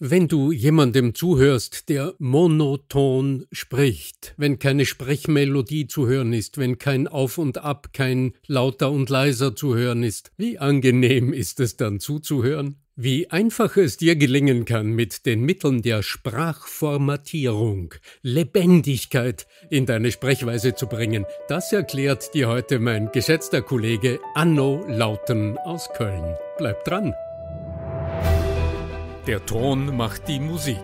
Wenn du jemandem zuhörst, der monoton spricht, wenn keine Sprechmelodie zu hören ist, wenn kein Auf und Ab, kein lauter und leiser zu hören ist, wie angenehm ist es dann zuzuhören? Wie einfach es dir gelingen kann, mit den Mitteln der Sprachformatierung Lebendigkeit in deine Sprechweise zu bringen, das erklärt dir heute mein geschätzter Kollege Anno Lauten aus Köln. Bleib dran! Der Ton macht die Musik.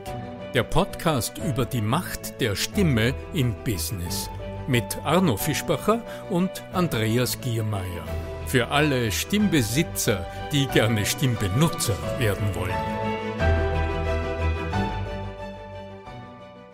Der Podcast über die Macht der Stimme im Business. Mit Arno Fischbacher und Andreas Giermeier. Für alle Stimmbesitzer, die gerne Stimmbenutzer werden wollen.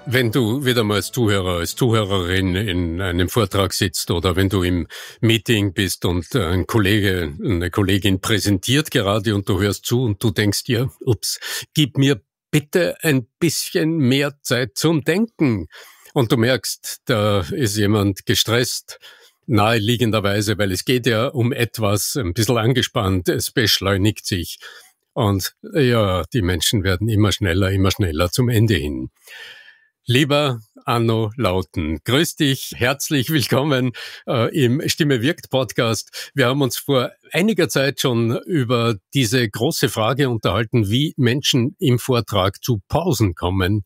Wenn du wieder mal als Zuhörer, als Zuhörerin in einem Vortrag sitzt oder wenn du im Meeting bist und ein Kollege, eine Kollegin präsentiert gerade und du hörst zu und du denkst dir, ups, gib mir bitte ein bisschen mehr Zeit zum Denken. Und du merkst, da ist jemand gestresst, naheliegenderweise, weil es geht ja um etwas ein bisschen angespannt, es beschleunigt sich. Und ja, die Menschen werden immer schneller, immer schneller zum Ende hin. Lieber Anno Lauten, grüß dich, herzlich willkommen äh, im Stimme wirkt Podcast. Wir haben uns vor einiger Zeit schon über diese große Frage unterhalten, wie Menschen im Vortrag zu Pausen kommen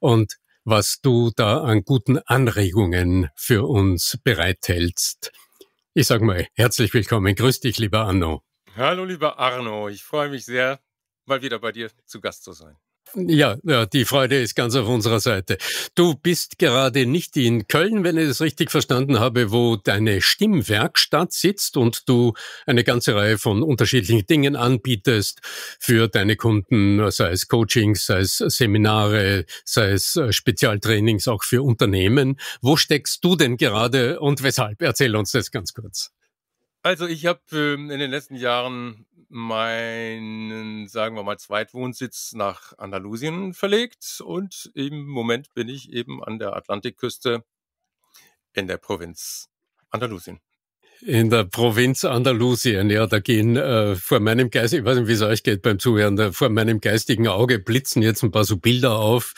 und was du da an guten Anregungen für uns bereithältst. Ich sag mal, herzlich willkommen. Grüß dich, lieber Anno. Hallo, lieber Arno. Ich freue mich sehr, mal wieder bei dir zu Gast zu sein. Ja, ja, die Freude ist ganz auf unserer Seite. Du bist gerade nicht in Köln, wenn ich das richtig verstanden habe, wo deine Stimmwerkstatt sitzt und du eine ganze Reihe von unterschiedlichen Dingen anbietest für deine Kunden, sei es Coachings, sei es Seminare, sei es äh, Spezialtrainings auch für Unternehmen. Wo steckst du denn gerade und weshalb? Erzähl uns das ganz kurz. Also ich habe ähm, in den letzten Jahren meinen, sagen wir mal, Zweitwohnsitz nach Andalusien verlegt und im Moment bin ich eben an der Atlantikküste in der Provinz Andalusien. In der Provinz Andalusien, ja, da gehen äh, vor meinem Geist, ich weiß nicht, wie es euch geht beim Zuhören, da vor meinem geistigen Auge blitzen jetzt ein paar so Bilder auf.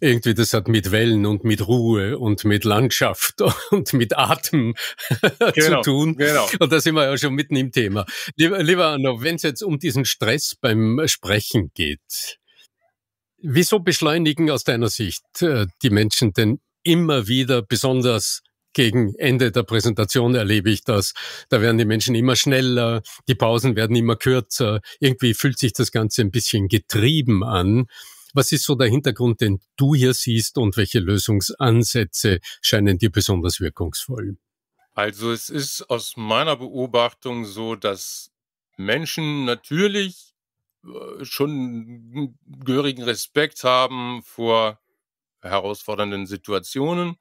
Irgendwie, das hat mit Wellen und mit Ruhe und mit Landschaft und mit Atem genau, zu tun. Genau. Und da sind wir ja schon mitten im Thema. Lieber, lieber Arno, wenn es jetzt um diesen Stress beim Sprechen geht, wieso beschleunigen aus deiner Sicht äh, die Menschen denn immer wieder besonders gegen Ende der Präsentation erlebe ich das. Da werden die Menschen immer schneller, die Pausen werden immer kürzer. Irgendwie fühlt sich das Ganze ein bisschen getrieben an. Was ist so der Hintergrund, den du hier siehst und welche Lösungsansätze scheinen dir besonders wirkungsvoll? Also es ist aus meiner Beobachtung so, dass Menschen natürlich äh, schon gehörigen Respekt haben vor herausfordernden Situationen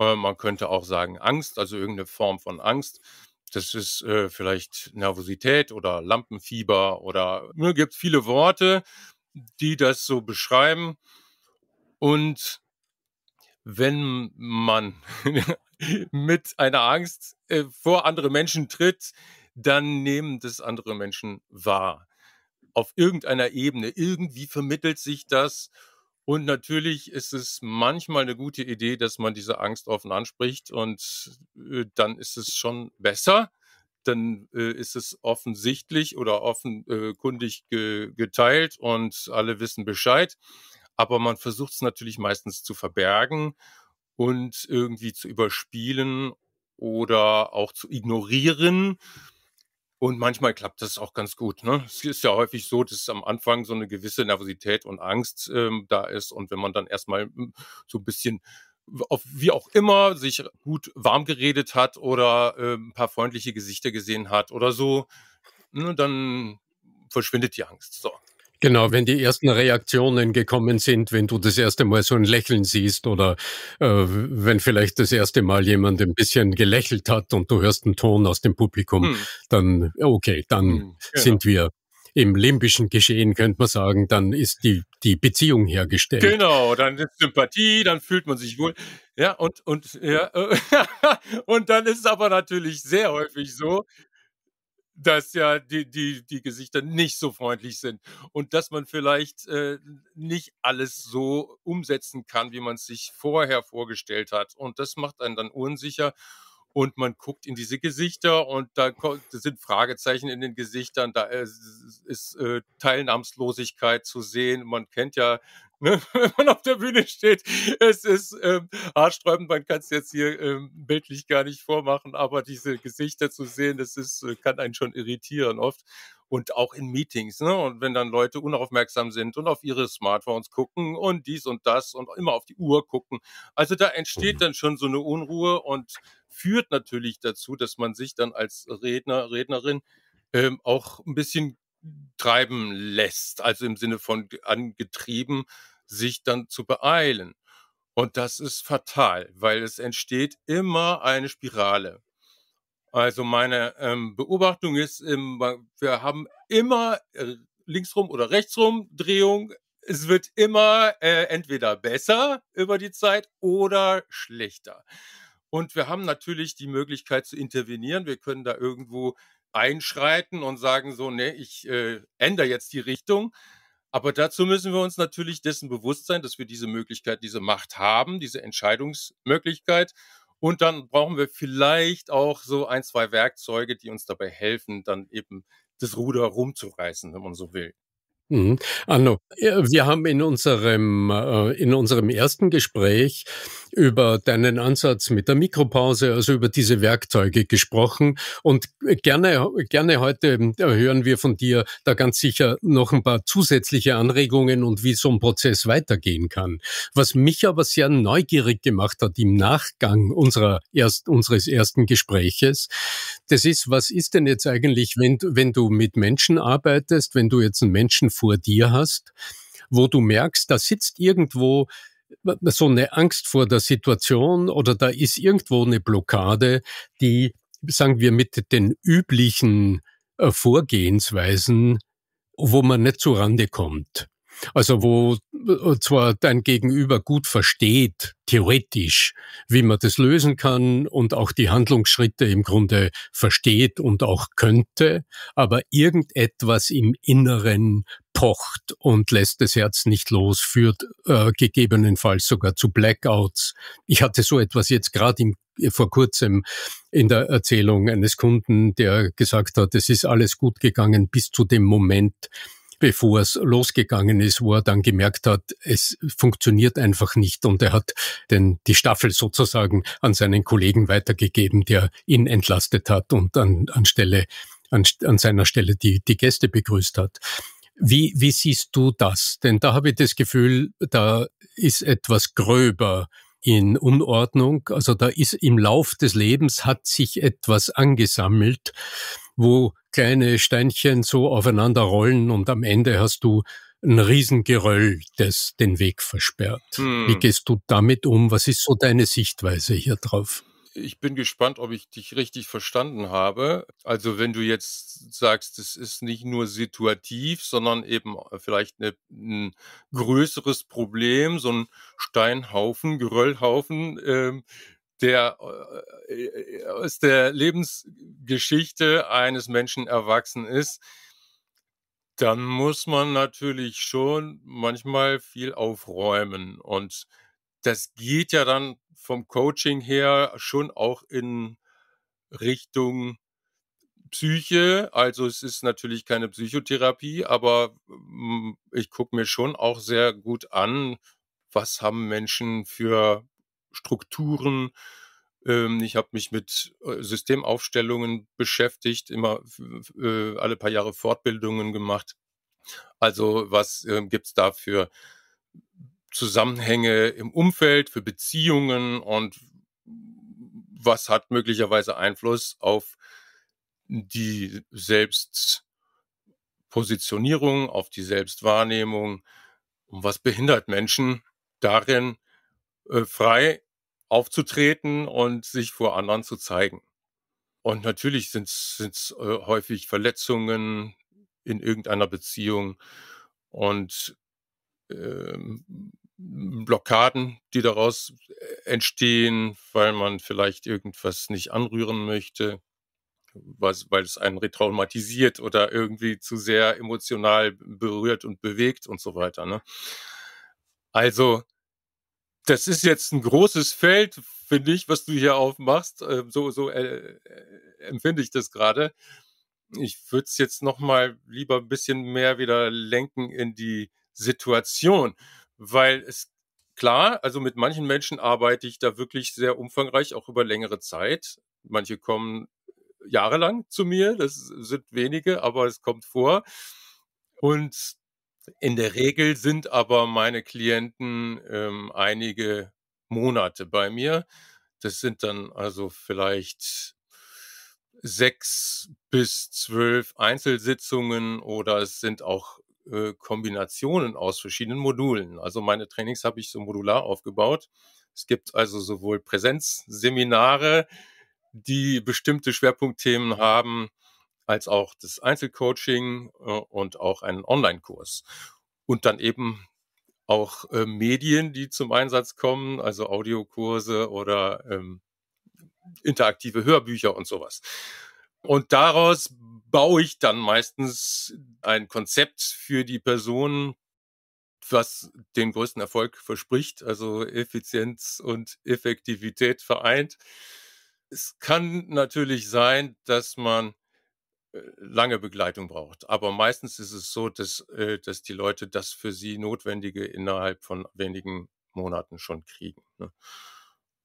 man könnte auch sagen Angst, also irgendeine Form von Angst. Das ist äh, vielleicht Nervosität oder Lampenfieber oder nur ne, gibt viele Worte, die das so beschreiben. Und wenn man mit einer Angst äh, vor andere Menschen tritt, dann nehmen das andere Menschen wahr. Auf irgendeiner Ebene. Irgendwie vermittelt sich das und natürlich ist es manchmal eine gute Idee, dass man diese Angst offen anspricht und äh, dann ist es schon besser. Dann äh, ist es offensichtlich oder offenkundig ge geteilt und alle wissen Bescheid. Aber man versucht es natürlich meistens zu verbergen und irgendwie zu überspielen oder auch zu ignorieren. Und manchmal klappt das auch ganz gut. Ne? Es ist ja häufig so, dass am Anfang so eine gewisse Nervosität und Angst ähm, da ist. Und wenn man dann erstmal hm, so ein bisschen, auf, wie auch immer, sich gut warm geredet hat oder äh, ein paar freundliche Gesichter gesehen hat oder so, ne, dann verschwindet die Angst. So. Genau, wenn die ersten Reaktionen gekommen sind, wenn du das erste Mal so ein Lächeln siehst oder äh, wenn vielleicht das erste Mal jemand ein bisschen gelächelt hat und du hörst einen Ton aus dem Publikum, hm. dann okay, dann hm, genau. sind wir im limbischen Geschehen, könnte man sagen, dann ist die, die Beziehung hergestellt. Genau, dann ist Sympathie, dann fühlt man sich wohl. Ja, und, und, ja, und dann ist es aber natürlich sehr häufig so, dass ja die, die, die Gesichter nicht so freundlich sind und dass man vielleicht äh, nicht alles so umsetzen kann, wie man es sich vorher vorgestellt hat. Und das macht einen dann unsicher und man guckt in diese Gesichter und da sind Fragezeichen in den Gesichtern, da ist, ist äh, Teilnahmslosigkeit zu sehen. Man kennt ja, ne, wenn man auf der Bühne steht, es ist ähm, haarsträubend, man kann es jetzt hier ähm, bildlich gar nicht vormachen, aber diese Gesichter zu sehen, das ist, äh, kann einen schon irritieren oft und auch in Meetings. Ne? Und wenn dann Leute unaufmerksam sind und auf ihre Smartphones gucken und dies und das und immer auf die Uhr gucken. Also da entsteht mhm. dann schon so eine Unruhe und führt natürlich dazu, dass man sich dann als Redner, Rednerin ähm, auch ein bisschen treiben lässt, also im Sinne von angetrieben, sich dann zu beeilen. Und das ist fatal, weil es entsteht immer eine Spirale. Also meine ähm, Beobachtung ist, ähm, wir haben immer äh, linksrum oder rechtsrum Drehung. Es wird immer äh, entweder besser über die Zeit oder schlechter. Und wir haben natürlich die Möglichkeit zu intervenieren. Wir können da irgendwo einschreiten und sagen so, nee, ich äh, ändere jetzt die Richtung. Aber dazu müssen wir uns natürlich dessen bewusst sein, dass wir diese Möglichkeit, diese Macht haben, diese Entscheidungsmöglichkeit. Und dann brauchen wir vielleicht auch so ein, zwei Werkzeuge, die uns dabei helfen, dann eben das Ruder rumzureißen, wenn man so will. Mhm. Anno, wir haben in unserem, äh, in unserem ersten Gespräch über deinen Ansatz mit der Mikropause, also über diese Werkzeuge gesprochen. Und gerne, gerne heute äh, hören wir von dir da ganz sicher noch ein paar zusätzliche Anregungen und wie so ein Prozess weitergehen kann. Was mich aber sehr neugierig gemacht hat im Nachgang unserer erst, unseres ersten Gespräches, das ist, was ist denn jetzt eigentlich, wenn, wenn du mit Menschen arbeitest, wenn du jetzt einen Menschen vor dir hast, wo du merkst, da sitzt irgendwo so eine Angst vor der Situation oder da ist irgendwo eine Blockade, die, sagen wir, mit den üblichen äh, Vorgehensweisen, wo man nicht zu Rande kommt. Also wo äh, zwar dein Gegenüber gut versteht, theoretisch, wie man das lösen kann und auch die Handlungsschritte im Grunde versteht und auch könnte, aber irgendetwas im Inneren pocht und lässt das Herz nicht los, führt äh, gegebenenfalls sogar zu Blackouts. Ich hatte so etwas jetzt gerade vor kurzem in der Erzählung eines Kunden, der gesagt hat, es ist alles gut gegangen bis zu dem Moment, bevor es losgegangen ist, wo er dann gemerkt hat, es funktioniert einfach nicht und er hat den, die Staffel sozusagen an seinen Kollegen weitergegeben, der ihn entlastet hat und an, an Stelle, an, an seiner Stelle die, die Gäste begrüßt hat. Wie, wie siehst du das? Denn da habe ich das Gefühl, da ist etwas gröber in Unordnung. Also da ist im Lauf des Lebens hat sich etwas angesammelt, wo kleine Steinchen so aufeinander rollen und am Ende hast du ein Riesengeröll, das den Weg versperrt. Hm. Wie gehst du damit um? Was ist so deine Sichtweise hier drauf? Ich bin gespannt, ob ich dich richtig verstanden habe. Also wenn du jetzt sagst, es ist nicht nur situativ, sondern eben vielleicht eine, ein größeres Problem, so ein Steinhaufen, Geröllhaufen, ähm, der äh, äh, aus der Lebensgeschichte eines Menschen erwachsen ist, dann muss man natürlich schon manchmal viel aufräumen. Und das geht ja dann vom Coaching her schon auch in Richtung Psyche. Also es ist natürlich keine Psychotherapie, aber hm, ich gucke mir schon auch sehr gut an, was haben Menschen für Strukturen. Ähm, ich habe mich mit äh, Systemaufstellungen beschäftigt, immer äh, alle paar Jahre Fortbildungen gemacht. Also was äh, gibt's da für Zusammenhänge im Umfeld, für Beziehungen und was hat möglicherweise Einfluss auf die Selbstpositionierung, auf die Selbstwahrnehmung und was behindert Menschen darin, äh, frei aufzutreten und sich vor anderen zu zeigen. Und natürlich sind es äh, häufig Verletzungen in irgendeiner Beziehung und ähm, Blockaden, die daraus äh, entstehen, weil man vielleicht irgendwas nicht anrühren möchte. was, weil es einen retraumatisiert oder irgendwie zu sehr emotional berührt und bewegt und so weiter. Ne? Also, das ist jetzt ein großes Feld, finde ich, was du hier aufmachst. Ähm, so so äh, äh, empfinde ich das gerade. Ich würde es jetzt noch mal lieber ein bisschen mehr wieder lenken in die Situation, weil es klar, also mit manchen Menschen arbeite ich da wirklich sehr umfangreich, auch über längere Zeit. Manche kommen jahrelang zu mir, das sind wenige, aber es kommt vor. Und in der Regel sind aber meine Klienten ähm, einige Monate bei mir. Das sind dann also vielleicht sechs bis zwölf Einzelsitzungen oder es sind auch äh, Kombinationen aus verschiedenen Modulen. Also meine Trainings habe ich so modular aufgebaut. Es gibt also sowohl Präsenzseminare, die bestimmte Schwerpunktthemen haben, als auch das Einzelcoaching äh, und auch einen Online-Kurs. Und dann eben auch äh, Medien, die zum Einsatz kommen, also Audiokurse oder ähm, interaktive Hörbücher und sowas. Und daraus baue ich dann meistens ein Konzept für die Person, was den größten Erfolg verspricht, also Effizienz und Effektivität vereint. Es kann natürlich sein, dass man lange Begleitung braucht. Aber meistens ist es so, dass, äh, dass die Leute das für sie Notwendige innerhalb von wenigen Monaten schon kriegen. Ne?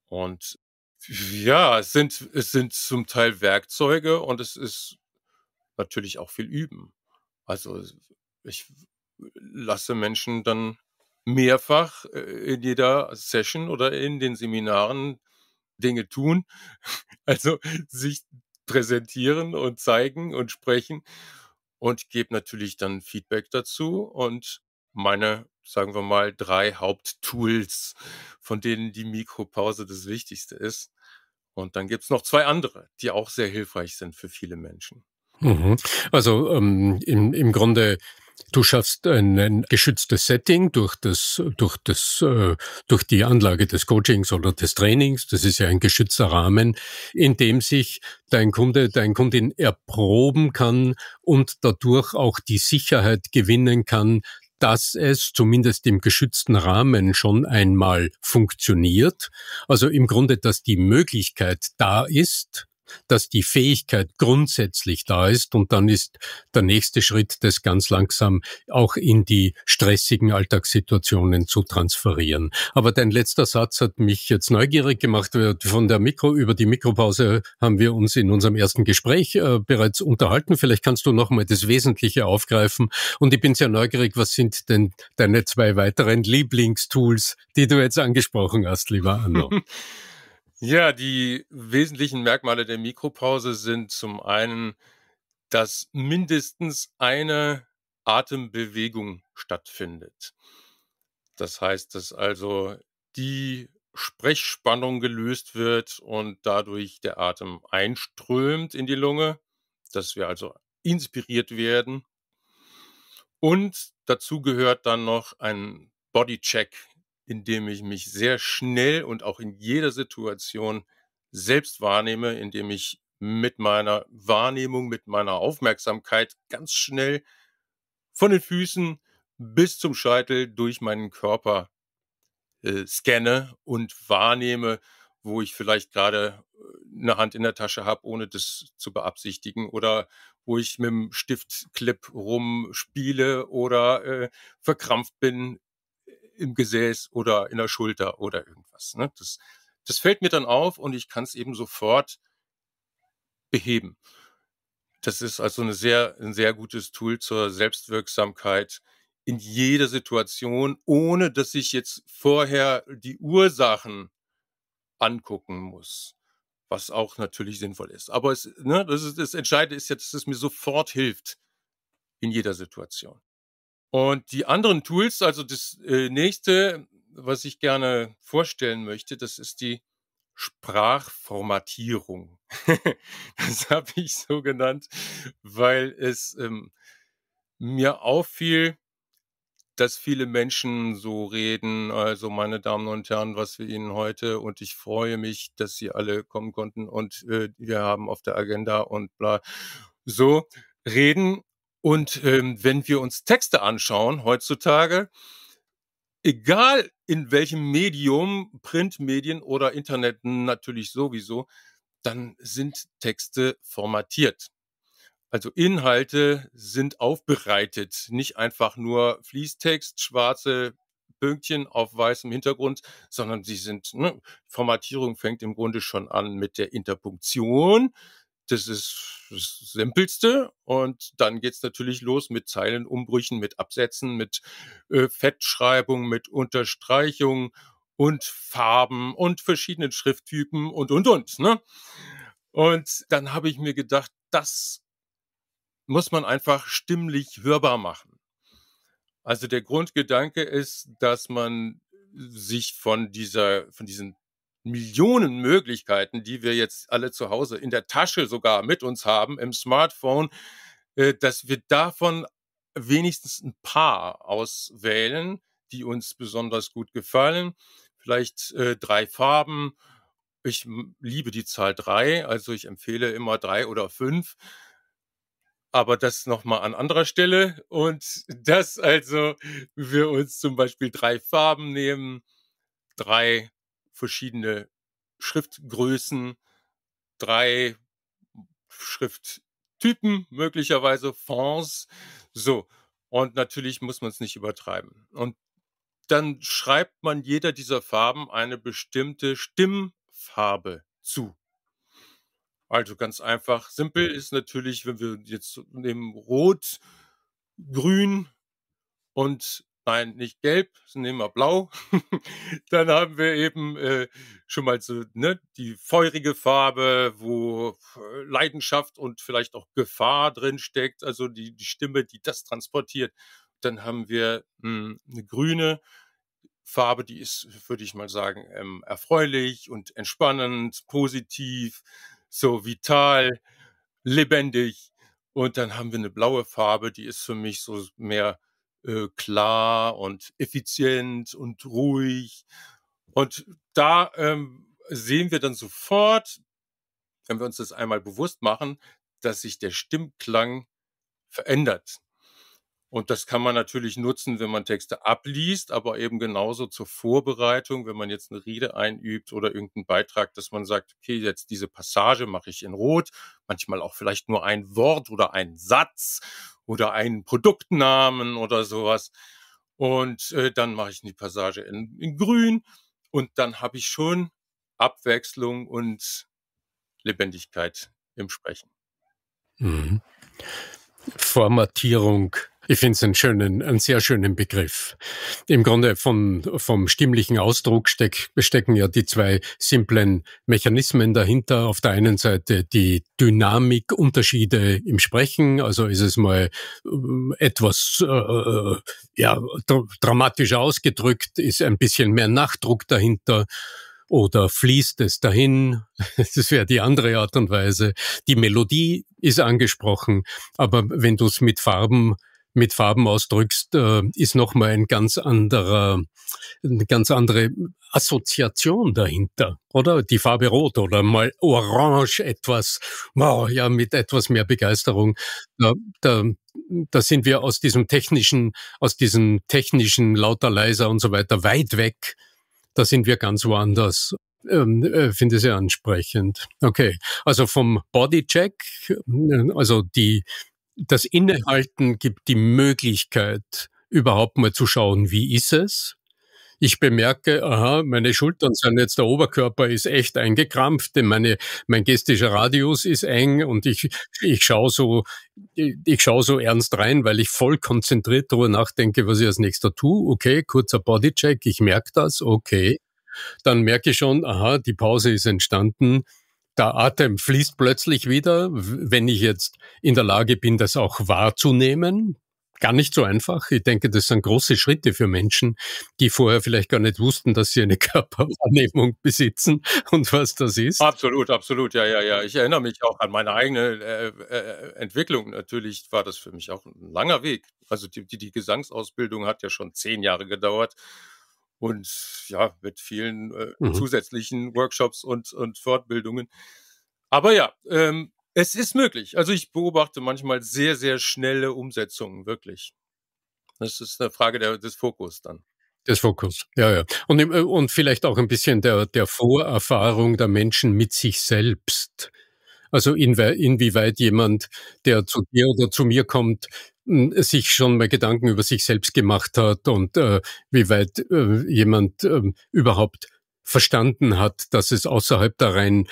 Und ja, es sind, es sind zum Teil Werkzeuge und es ist natürlich auch viel Üben. Also ich lasse Menschen dann mehrfach äh, in jeder Session oder in den Seminaren Dinge tun, also sich präsentieren und zeigen und sprechen und gebe natürlich dann Feedback dazu und meine, sagen wir mal, drei Haupttools, von denen die Mikropause das Wichtigste ist. Und dann gibt's noch zwei andere, die auch sehr hilfreich sind für viele Menschen. Mhm. Also ähm, im, im Grunde Du schaffst ein, ein, geschütztes Setting durch das, durch das, äh, durch die Anlage des Coachings oder des Trainings. Das ist ja ein geschützter Rahmen, in dem sich dein Kunde, dein Kundin erproben kann und dadurch auch die Sicherheit gewinnen kann, dass es zumindest im geschützten Rahmen schon einmal funktioniert. Also im Grunde, dass die Möglichkeit da ist, dass die Fähigkeit grundsätzlich da ist und dann ist der nächste Schritt, das ganz langsam auch in die stressigen Alltagssituationen zu transferieren. Aber dein letzter Satz hat mich jetzt neugierig gemacht. Von der Mikro über die Mikropause haben wir uns in unserem ersten Gespräch äh, bereits unterhalten. Vielleicht kannst du noch mal das Wesentliche aufgreifen. Und ich bin sehr neugierig, was sind denn deine zwei weiteren Lieblingstools, die du jetzt angesprochen hast, lieber Anno? Ja, die wesentlichen Merkmale der Mikropause sind zum einen, dass mindestens eine Atembewegung stattfindet. Das heißt, dass also die Sprechspannung gelöst wird und dadurch der Atem einströmt in die Lunge, dass wir also inspiriert werden. Und dazu gehört dann noch ein Bodycheck indem ich mich sehr schnell und auch in jeder Situation selbst wahrnehme, indem ich mit meiner Wahrnehmung, mit meiner Aufmerksamkeit ganz schnell von den Füßen bis zum Scheitel durch meinen Körper äh, scanne und wahrnehme, wo ich vielleicht gerade äh, eine Hand in der Tasche habe, ohne das zu beabsichtigen oder wo ich mit dem Stiftclip rumspiele oder äh, verkrampft bin im Gesäß oder in der Schulter oder irgendwas. Ne? Das, das fällt mir dann auf und ich kann es eben sofort beheben. Das ist also eine sehr, ein sehr gutes Tool zur Selbstwirksamkeit in jeder Situation, ohne dass ich jetzt vorher die Ursachen angucken muss, was auch natürlich sinnvoll ist. Aber es, ne, das, ist, das Entscheidende ist jetzt, dass es mir sofort hilft in jeder Situation. Und die anderen Tools, also das äh, nächste, was ich gerne vorstellen möchte, das ist die Sprachformatierung. das habe ich so genannt, weil es ähm, mir auffiel, dass viele Menschen so reden. Also, meine Damen und Herren, was wir Ihnen heute und ich freue mich, dass Sie alle kommen konnten und, äh, wir haben auf der Agenda und bla. So reden und, ähm, wenn wir uns Texte anschauen heutzutage, egal in welchem Medium, Printmedien oder Internet natürlich sowieso, dann sind Texte formatiert. Also Inhalte sind aufbereitet, nicht einfach nur Fließtext, schwarze Pünktchen auf weißem Hintergrund, sondern sie sind, ne, Formatierung fängt im Grunde schon an mit der Interpunktion. Das ist das Simpelste. Und dann geht's natürlich los mit Zeilenumbrüchen, mit Absätzen, mit äh, Fettschreibung, mit Unterstreichung und Farben und verschiedenen Schrifttypen und, und, und. Ne? Und dann habe ich mir gedacht, das muss man einfach stimmlich hörbar machen. Also der Grundgedanke ist, dass man sich von dieser, von diesen Millionen Möglichkeiten, die wir jetzt alle zu Hause in der Tasche sogar mit uns haben, im Smartphone, äh, dass wir davon wenigstens ein paar auswählen, die uns besonders gut gefallen. Vielleicht äh, drei Farben. Ich liebe die Zahl drei, also ich empfehle immer drei oder fünf aber das nochmal an anderer Stelle. Und dass also wir uns zum Beispiel drei Farben nehmen, drei verschiedene Schriftgrößen, drei Schrifttypen, möglicherweise Fonts. So. Und natürlich muss man es nicht übertreiben. Und dann schreibt man jeder dieser Farben eine bestimmte Stimmfarbe zu. Also ganz einfach. Simpel ist natürlich, wenn wir jetzt nehmen Rot, Grün und nein, nicht Gelb, nehmen wir Blau. Dann haben wir eben äh, schon mal so ne, die feurige Farbe, wo Leidenschaft und vielleicht auch Gefahr drin steckt, also die, die Stimme, die das transportiert. Dann haben wir mh, hm, eine grüne Farbe, die ist, würde ich mal sagen, ähm, erfreulich und entspannend, positiv so vital, lebendig. Und dann haben wir eine blaue Farbe, die ist für mich so mehr äh, klar und effizient und ruhig. Und da ähm, sehen wir dann sofort, wenn wir uns das einmal bewusst machen, dass sich der Stimmklang verändert. Und das kann man natürlich nutzen, wenn man Texte abliest, aber eben genauso zur Vorbereitung, wenn man jetzt eine Rede einübt oder irgendeinen Beitrag, dass man sagt, okay, jetzt diese Passage mache ich in Rot, manchmal auch vielleicht nur ein Wort oder ein Satz oder einen Produktnamen oder sowas. Und äh, dann mache ich die Passage in, in Grün und dann habe ich schon Abwechslung und Lebendigkeit im Sprechen. Mhm. Formatierung ich finde es einen schönen, einen sehr schönen Begriff. Im Grunde von, vom stimmlichen Ausdruck steck, stecken ja die zwei simplen Mechanismen dahinter. Auf der einen Seite die Dynamikunterschiede im Sprechen, also ist es mal äh, etwas äh, äh ja, dr dramatisch ausgedrückt, ist ein bisschen mehr Nachdruck dahinter oder fließt es dahin? Das wäre die andere Art und Weise. Die Melodie ist angesprochen, aber wenn du es mit Farben mit Farben ausdrückst, äh, ist nochmal ein ganz anderer, eine ganz andere Assoziation dahinter, oder? Die Farbe Rot oder mal Orange etwas, wow, ja, mit etwas mehr Begeisterung. Da, da, da sind wir aus diesem technischen, aus diesem technischen lauter, leiser und so weiter weit weg. Da sind wir ganz woanders. Ähm, äh, finde sehr ansprechend. Okay, also vom Bodycheck, äh, also die das Innehalten gibt die Möglichkeit, überhaupt mal zu schauen, wie ist es? Ich bemerke, aha, meine Schultern sind jetzt, der Oberkörper ist echt eingekrampft, denn meine, mein gestischer Radius ist eng und ich, ich schaue so, ich schaue so ernst rein, weil ich voll konzentriert darüber nachdenke, was ich als nächster tue. Okay, kurzer Bodycheck, ich merke das, okay. Dann merke ich schon, aha, die Pause ist entstanden der Atem fließt plötzlich wieder, wenn ich jetzt in der Lage bin, das auch wahrzunehmen. gar nicht so einfach. Ich denke, das sind große Schritte für Menschen, die vorher vielleicht gar nicht wussten, dass sie eine Körperwahrnehmung besitzen und was das ist. Absolut, absolut, ja, ja, ja. Ich erinnere mich auch an meine eigene äh, äh, Entwicklung. Natürlich war das für mich auch ein langer Weg. Also die, die, die Gesangsausbildung hat ja schon zehn Jahre gedauert und ja, mit vielen äh, mhm. zusätzlichen Workshops und, und Fortbildungen. Aber ja, ähm, es ist möglich. Also ich beobachte manchmal sehr, sehr schnelle Umsetzungen, wirklich. Das ist eine Frage der, des Fokus dann. Des Fokus, ja, ja. Und, äh, und vielleicht auch ein bisschen der, der Vorerfahrung der Menschen mit sich selbst. Also inwie, inwieweit jemand, der zu dir oder zu mir kommt, sich schon mal Gedanken über sich selbst gemacht hat und äh, wie weit äh, jemand äh, überhaupt verstanden hat, dass es außerhalb der rein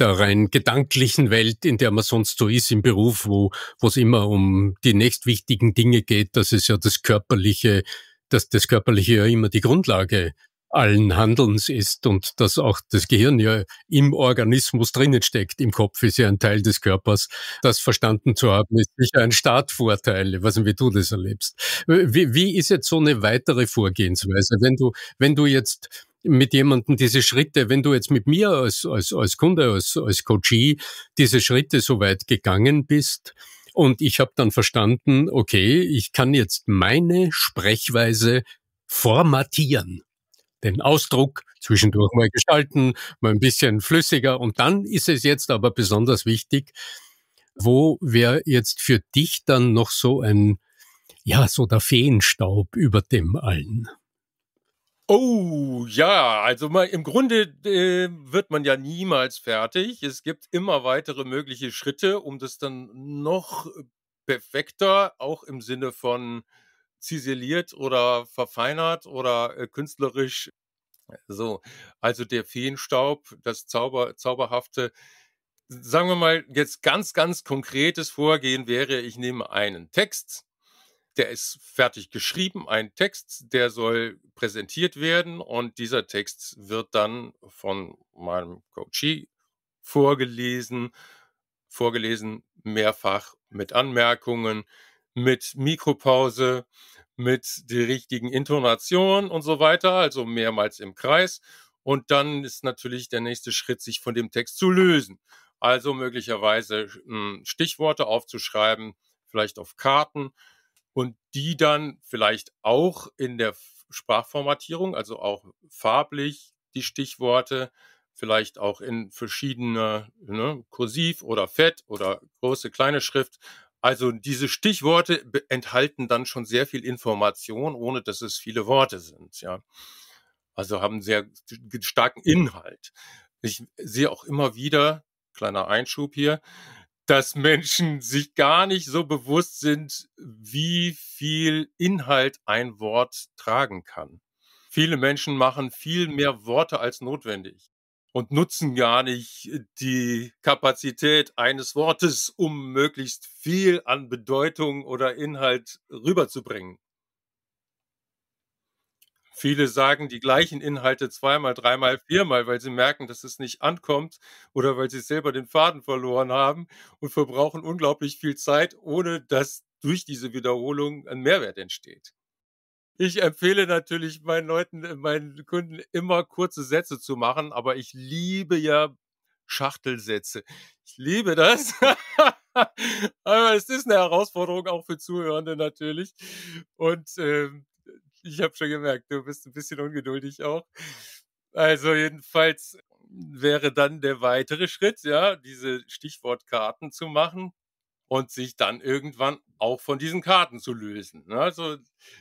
der rein gedanklichen Welt, in der man sonst so ist im Beruf, wo wo es immer um die nächstwichtigen Dinge geht, das ist ja das körperliche, dass das körperliche ja immer die Grundlage allen Handelns ist und dass auch das Gehirn ja im Organismus drinnen steckt. Im Kopf ist ja ein Teil des Körpers. Das verstanden zu haben, ist sicher ein Startvorteil. Ich weiß nicht, wie du das erlebst. Wie, wie ist jetzt so eine weitere Vorgehensweise? Wenn du, wenn du jetzt mit jemandem diese Schritte, wenn du jetzt mit mir als, als, als Kunde, als, als Coachee diese Schritte so weit gegangen bist und ich habe dann verstanden, okay, ich kann jetzt meine Sprechweise formatieren. Den Ausdruck zwischendurch mal gestalten, mal ein bisschen flüssiger und dann ist es jetzt aber besonders wichtig, wo wäre jetzt für dich dann noch so ein, ja, so der Feenstaub über dem allen? Oh, ja, also mal im Grunde, äh, wird man ja niemals fertig. Es gibt immer weitere mögliche Schritte, um das dann noch perfekter, auch im Sinne von ziseliert oder verfeinert oder, äh, künstlerisch so, also der Feenstaub, das Zauber Zauberhafte. Sagen wir mal, jetzt ganz, ganz konkretes Vorgehen wäre, ich nehme einen Text der ist fertig geschrieben, ein Text, der soll präsentiert werden und dieser Text wird dann von meinem Coachee vorgelesen, vorgelesen mehrfach mit Anmerkungen, mit Mikropause, mit der richtigen Intonation und so weiter, also mehrmals im Kreis. Und dann ist natürlich der nächste Schritt, sich von dem Text zu lösen. Also möglicherweise hm, Stichworte aufzuschreiben, vielleicht auf Karten und die dann vielleicht auch in der Sprachformatierung, also auch farblich die Stichworte, vielleicht auch in verschiedene ne, Kursiv oder Fett oder große, kleine Schrift. Also diese Stichworte enthalten dann schon sehr viel Information, ohne dass es viele Worte sind. Ja, also haben sehr starken Inhalt. Ich sehe auch immer wieder, kleiner Einschub hier, dass Menschen sich gar nicht so bewusst sind, wie viel Inhalt ein Wort tragen kann. Viele Menschen machen viel mehr Worte als notwendig und nutzen gar nicht die Kapazität eines Wortes, um möglichst viel an Bedeutung oder Inhalt rüberzubringen. Viele sagen die gleichen Inhalte zweimal, dreimal, viermal, weil sie merken, dass es nicht ankommt oder weil sie selber den Faden verloren haben und verbrauchen unglaublich viel Zeit, ohne dass durch diese Wiederholung ein Mehrwert entsteht. Ich empfehle natürlich meinen Leuten, äh, meinen Kunden immer kurze Sätze zu machen, aber ich liebe ja Schachtelsätze. Ich liebe das. aber es ist eine Herausforderung auch für Zuhörende natürlich. Und ähm, ich habe schon gemerkt, du bist ein bisschen ungeduldig auch. Also jedenfalls wäre dann der weitere Schritt, ja, diese Stichwortkarten zu machen und sich dann irgendwann auch von diesen Karten zu lösen. Ne? Also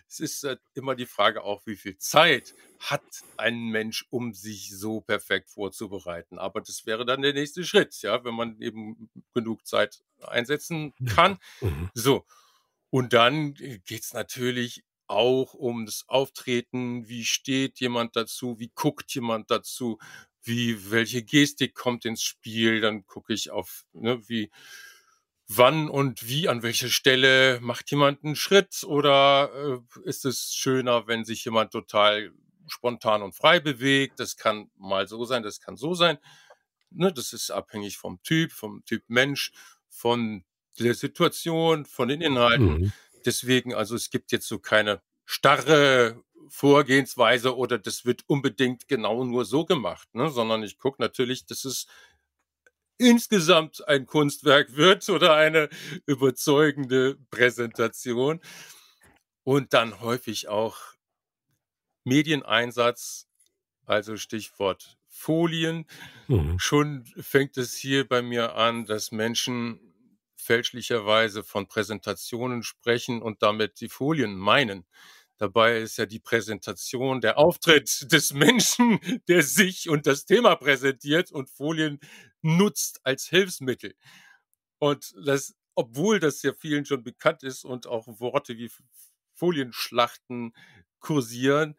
es ist halt immer die Frage auch, wie viel Zeit hat ein Mensch, um sich so perfekt vorzubereiten. Aber das wäre dann der nächste Schritt, ja, wenn man eben genug Zeit einsetzen kann. Mhm. So. Und dann geht es natürlich auch um das Auftreten, wie steht jemand dazu, wie guckt jemand dazu, wie welche Gestik kommt ins Spiel, dann gucke ich auf, ne, wie wann und wie an welcher Stelle macht jemand einen Schritt oder äh, ist es schöner, wenn sich jemand total spontan und frei bewegt. Das kann mal so sein, das kann so sein. Ne, das ist abhängig vom Typ, vom Typ Mensch, von der Situation, von den Inhalten. Mhm. deswegen, also es gibt jetzt so keine starre Vorgehensweise oder das wird unbedingt genau nur so gemacht, ne? sondern ich gucke natürlich, dass es insgesamt ein Kunstwerk wird oder eine überzeugende Präsentation. Und dann häufig auch Medieneinsatz, also Stichwort Folien. Mhm. Schon fängt es hier bei mir an, dass Menschen fälschlicherweise von Präsentationen sprechen und damit die Folien meinen. Dabei ist ja die Präsentation der Auftritt des Menschen, der sich und das Thema präsentiert und Folien nutzt als Hilfsmittel. Und das, obwohl das ja vielen schon bekannt ist und auch Worte wie Folienschlachten kursieren,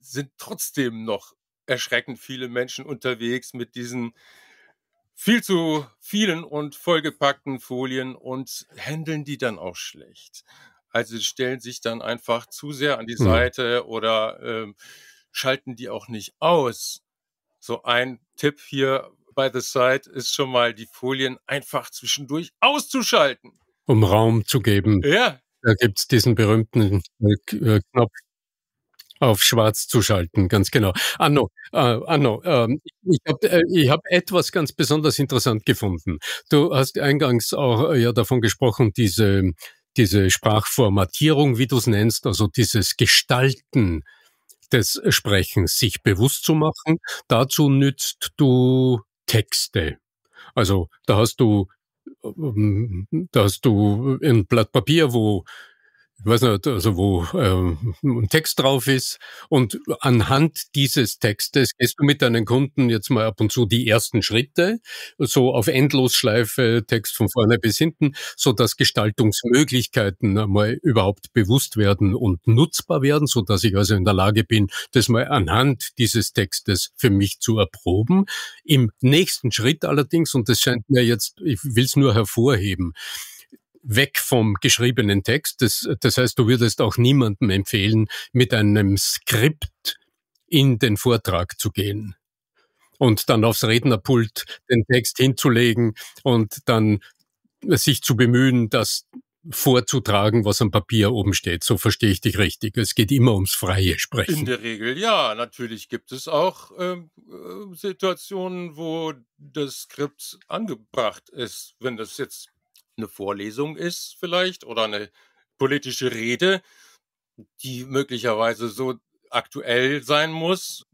sind trotzdem noch erschreckend viele Menschen unterwegs mit diesen viel zu vielen und vollgepackten Folien und handeln die dann auch schlecht. Also stellen sich dann einfach zu sehr an die mhm. Seite oder ähm, schalten die auch nicht aus. So ein Tipp hier bei The Site ist schon mal, die Folien einfach zwischendurch auszuschalten. Um Raum zu geben. Ja. Da gibt's diesen berühmten äh, äh Knopf auf schwarz zu schalten, ganz genau. Anno, äh, Anno ähm, ich habe äh, ich hab etwas ganz besonders interessant gefunden. Du hast eingangs auch äh, ja davon gesprochen, diese, diese Sprachformatierung, wie du es nennst, also dieses Gestalten des Sprechens, sich bewusst zu machen. Dazu nützt du Texte. Also da hast du ähm, da hast du ein Blatt Papier, wo ich weiß nicht, also wo ähm, ein Text drauf ist. Und anhand dieses Textes gehst du mit deinen Kunden jetzt mal ab und zu die ersten Schritte, so auf Endlosschleife, Text von vorne bis hinten, so dass Gestaltungsmöglichkeiten mal überhaupt bewusst werden und nutzbar werden, so dass ich also in der Lage bin, das mal anhand dieses Textes für mich zu erproben. Im nächsten Schritt allerdings, und das scheint mir jetzt, ich will es nur hervorheben, weg vom geschriebenen Text. Das, das heißt, du würdest auch niemandem empfehlen, mit einem Skript in den Vortrag zu gehen und dann aufs Rednerpult den Text hinzulegen und dann sich zu bemühen, das vorzutragen, was am Papier oben steht. So verstehe ich dich richtig. Es geht immer ums freie Sprechen. In der Regel ja. Natürlich gibt es auch ähm, äh, Situationen, wo das Skript angebracht ist. Wenn das jetzt eine Vorlesung ist vielleicht oder eine politische Rede, die möglicherweise so aktuell sein muss,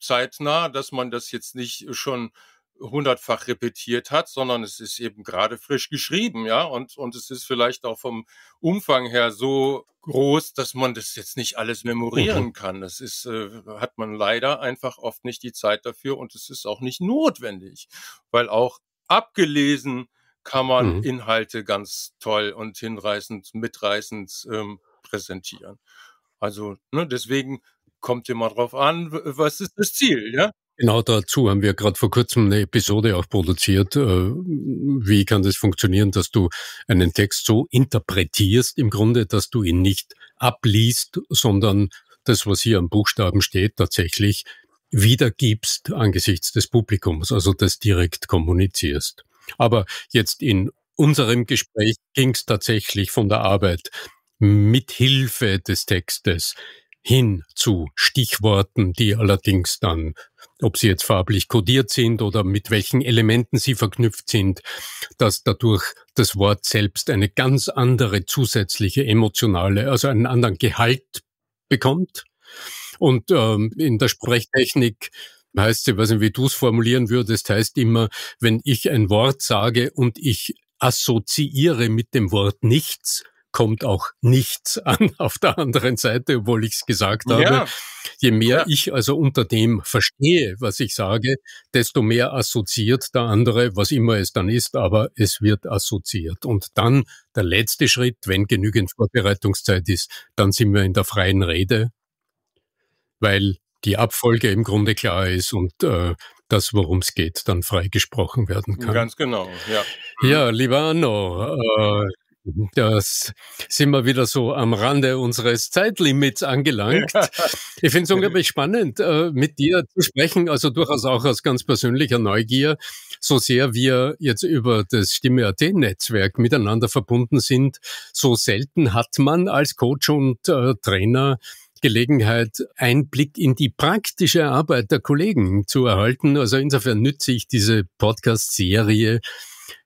zeitnah, dass man das jetzt nicht schon hundertfach repetiert hat, sondern es ist eben gerade frisch geschrieben, ja, und, und es ist vielleicht auch vom Umfang her so groß, dass man das jetzt nicht alles memorieren mhm. kann. Das ist, äh, hat man leider einfach oft nicht die Zeit dafür und es ist auch nicht notwendig, weil auch abgelesen kann man mhm. Inhalte ganz toll und hinreißend, mitreißend ähm, präsentieren. Also ne, deswegen kommt immer drauf an, was ist das Ziel, ja? Genau dazu haben wir gerade vor kurzem eine Episode auch produziert. Äh, wie kann das funktionieren, dass du einen Text so interpretierst im Grunde, dass du ihn nicht abliest, sondern das, was hier am Buchstaben steht, tatsächlich wiedergibst angesichts des Publikums, also das direkt kommunizierst. Aber jetzt in unserem Gespräch ging es tatsächlich von der Arbeit mit Hilfe des Textes hin zu Stichworten, die allerdings dann, ob sie jetzt farblich kodiert sind oder mit welchen Elementen sie verknüpft sind, dass dadurch das Wort selbst eine ganz andere zusätzliche emotionale, also einen anderen Gehalt bekommt. Und ähm, in der Sprechtechnik heißt, ich weiß nicht, wie du es formulieren würdest, heißt immer, wenn ich ein Wort sage und ich assoziiere mit dem Wort nichts, kommt auch nichts an auf der anderen Seite, obwohl ich es gesagt habe. Ja. Je mehr ja. ich also unter dem verstehe, was ich sage, desto mehr assoziiert der andere, was immer es dann ist, aber es wird assoziiert. Und dann der letzte Schritt, wenn genügend Vorbereitungszeit ist, dann sind wir in der freien Rede, weil die Abfolge im Grunde klar ist und äh, das, worum es geht, dann freigesprochen werden kann. Ganz genau, ja. Ja, lieber Anno, äh, Das sind wir wieder so am Rande unseres Zeitlimits angelangt. Ich finde es unglaublich spannend, äh, mit dir zu sprechen, also durchaus auch aus ganz persönlicher Neugier, so sehr wir jetzt über das Stimme.at-Netzwerk miteinander verbunden sind. So selten hat man als Coach und äh, Trainer Gelegenheit, Einblick in die praktische Arbeit der Kollegen zu erhalten. Also insofern nütze ich diese Podcast-Serie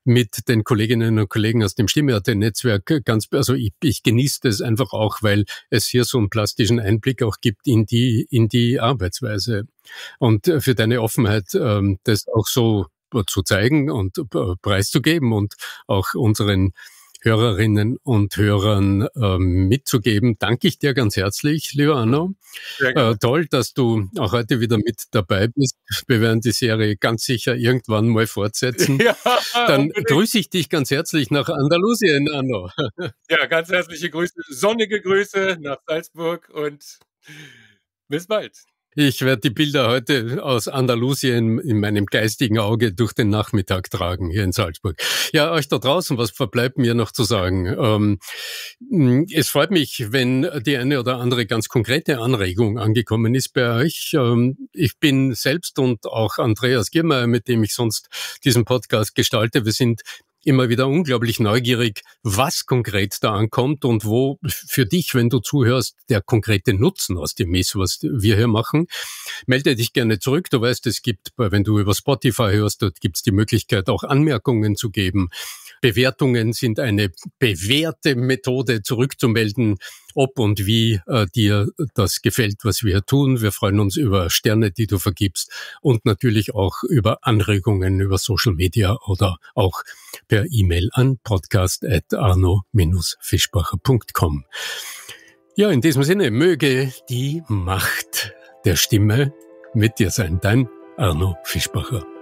mit den Kolleginnen und Kollegen aus dem Stimme.at-Netzwerk ganz, also ich, ich genieße das einfach auch, weil es hier so einen plastischen Einblick auch gibt in die, in die Arbeitsweise. Und für deine Offenheit, ähm, das auch so zu zeigen und äh, preiszugeben und auch unseren Hörerinnen und Hörern ähm, mitzugeben. Danke ich dir ganz herzlich, lieber Arno. Äh, toll, dass du auch heute wieder mit dabei bist. Wir werden die Serie ganz sicher irgendwann mal fortsetzen. Ja, Dann unbedingt. grüße ich dich ganz herzlich nach Andalusien, Arno. Ja, ganz herzliche Grüße, sonnige Grüße nach Salzburg und bis bald. Ich werde die Bilder heute aus Andalusien in meinem geistigen Auge durch den Nachmittag tragen hier in Salzburg. Ja, euch da draußen, was verbleibt mir noch zu sagen? Ähm, es freut mich, wenn die eine oder andere ganz konkrete Anregung angekommen ist bei euch. Ähm, ich bin selbst und auch Andreas Giermeier, mit dem ich sonst diesen Podcast gestalte, wir sind immer wieder unglaublich neugierig, was konkret da ankommt und wo für dich, wenn du zuhörst, der konkrete Nutzen aus dem ist, was wir hier machen. Melde dich gerne zurück. Du weißt, es gibt, wenn du über Spotify hörst, dort gibt es die Möglichkeit, auch Anmerkungen zu geben. Bewertungen sind eine bewährte Methode zurückzumelden, ob und wie äh, dir das gefällt, was wir tun. Wir freuen uns über Sterne, die du vergibst und natürlich auch über Anregungen über Social Media oder auch per E-Mail an podcast.arno-fischbacher.com. Ja, in diesem Sinne, möge die Macht der Stimme mit dir sein. Dein Arno Fischbacher.